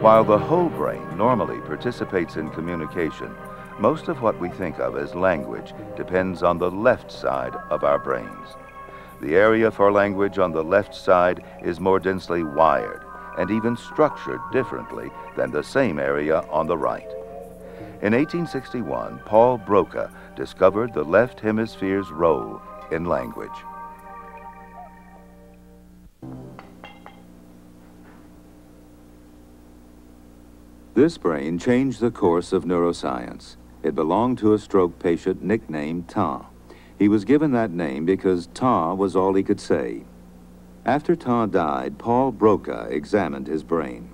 While the whole brain normally participates in communication, most of what we think of as language depends on the left side of our brains. The area for language on the left side is more densely wired and even structured differently than the same area on the right. In 1861, Paul Broca discovered the left hemisphere's role in language. This brain changed the course of neuroscience. It belonged to a stroke patient nicknamed Ta. He was given that name because Ta was all he could say. After Ta died, Paul Broca examined his brain.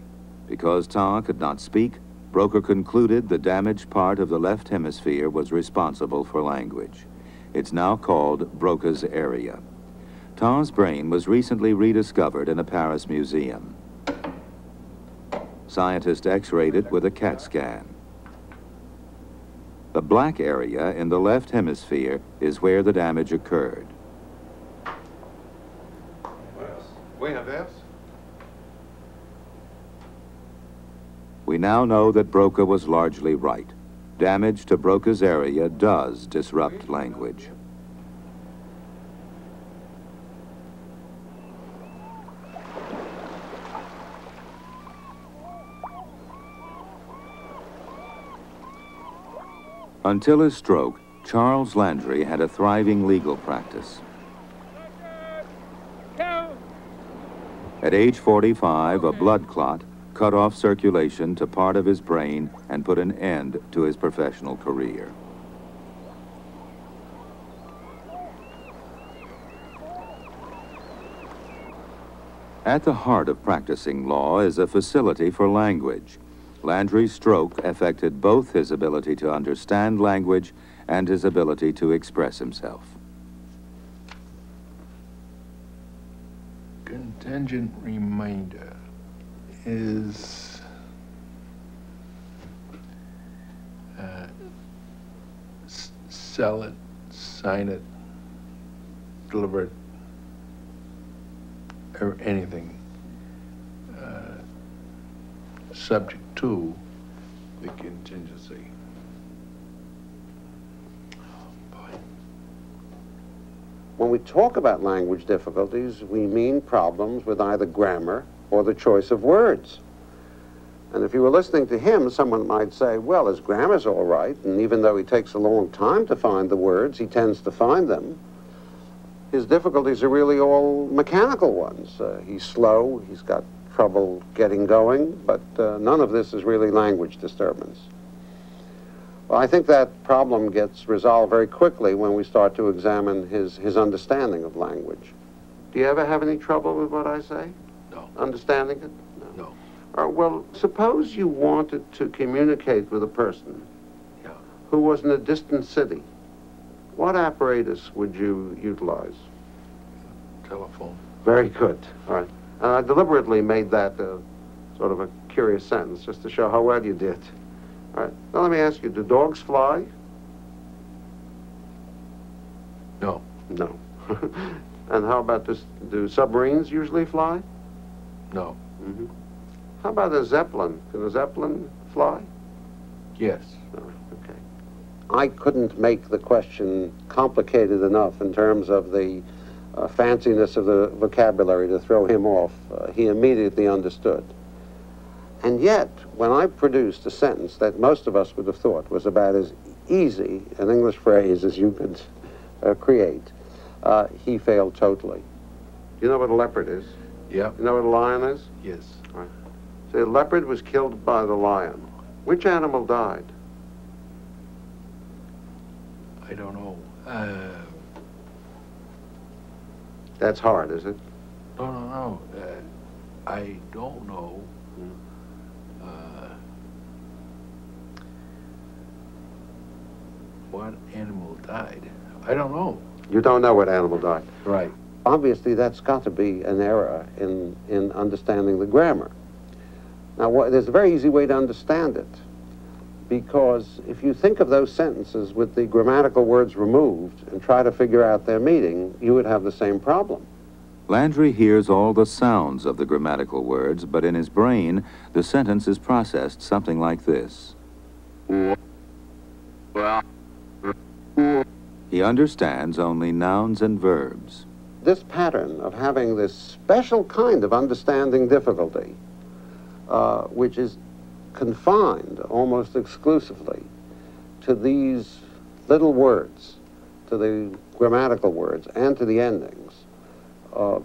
Because Ta could not speak, Broca concluded the damaged part of the left hemisphere was responsible for language. It's now called Broca's area. Ta's brain was recently rediscovered in a Paris museum. Scientists x-rayed it with a CAT scan. The black area in the left hemisphere is where the damage occurred. We now know that Broca was largely right. Damage to Broca's area does disrupt language. Until his stroke, Charles Landry had a thriving legal practice. At age 45, a blood clot cut off circulation to part of his brain and put an end to his professional career. At the heart of practicing law is a facility for language. Landry's stroke affected both his ability to understand language and his ability to express himself. Contingent remainder is uh, sell it, sign it, deliver it, or anything uh, subject to the contingency. When we talk about language difficulties, we mean problems with either grammar or the choice of words. And if you were listening to him, someone might say, well, his grammar's all right, and even though he takes a long time to find the words, he tends to find them. His difficulties are really all mechanical ones. Uh, he's slow, he's got trouble getting going, but uh, none of this is really language disturbance. Well, I think that problem gets resolved very quickly when we start to examine his, his understanding of language. Do you ever have any trouble with what I say? No. Understanding it? No. Uh, well, suppose you wanted to communicate with a person Yeah. who was in a distant city. What apparatus would you utilize? Telephone. Very good. All right. And I deliberately made that uh, sort of a curious sentence just to show how well you did. All right. Now let me ask you, do dogs fly? No. No. and how about this? Do submarines usually fly? No. Mm-hmm. How about a zeppelin? Can a zeppelin fly? Yes. Oh, okay. I couldn't make the question complicated enough in terms of the uh, fanciness of the vocabulary to throw him off. Uh, he immediately understood. And yet, when I produced a sentence that most of us would have thought was about as easy an English phrase as you could uh, create, uh, he failed totally. Do you know what a leopard is? Yeah. You know what a lion is? Yes. The leopard was killed by the lion. Which animal died? I don't know. That's hard, is it? no, no, no. Uh, I don't know. Uh, what animal died? I don't know. You don't know what animal died. Right. Obviously, that's got to be an error in, in understanding the grammar. Now, what, there's a very easy way to understand it. Because if you think of those sentences with the grammatical words removed and try to figure out their meaning, you would have the same problem. Landry hears all the sounds of the grammatical words, but in his brain, the sentence is processed something like this. He understands only nouns and verbs. This pattern of having this special kind of understanding difficulty, uh, which is confined almost exclusively to these little words, to the grammatical words, and to the endings, uh,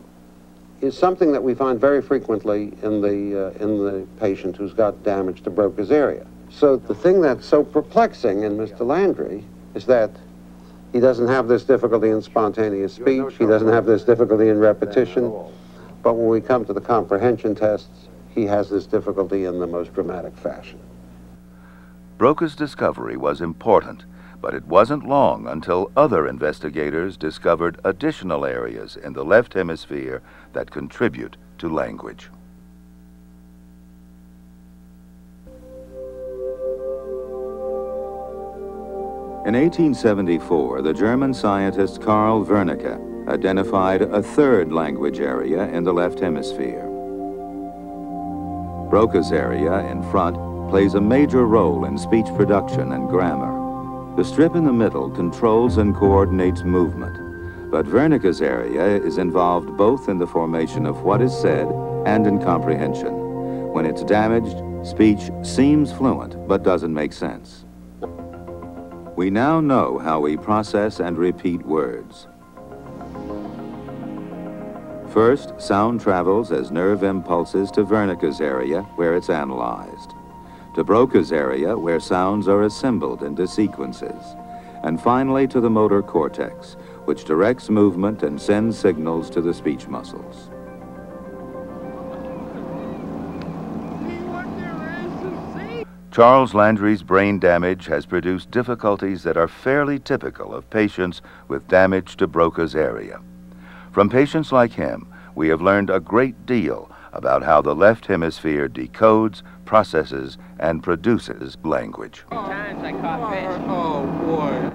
is something that we find very frequently in the, uh, in the patient who's got damage to Broca's area. So the thing that's so perplexing in Mr. Landry is that he doesn't have this difficulty in spontaneous speech, he doesn't have this difficulty in repetition, but when we come to the comprehension tests, he has this difficulty in the most dramatic fashion. Broca's discovery was important but it wasn't long until other investigators discovered additional areas in the left hemisphere that contribute to language. In 1874, the German scientist Karl Wernicke identified a third language area in the left hemisphere. Broca's area in front plays a major role in speech production and grammar. The strip in the middle controls and coordinates movement, but Wernicke's area is involved both in the formation of what is said and in comprehension. When it's damaged, speech seems fluent but doesn't make sense. We now know how we process and repeat words. First, sound travels as nerve impulses to Wernicke's area, where it's analyzed to Broca's area where sounds are assembled into sequences, and finally to the motor cortex, which directs movement and sends signals to the speech muscles. Charles Landry's brain damage has produced difficulties that are fairly typical of patients with damage to Broca's area. From patients like him, we have learned a great deal about how the left hemisphere decodes, processes, and produces language. Fish. Oh, boy.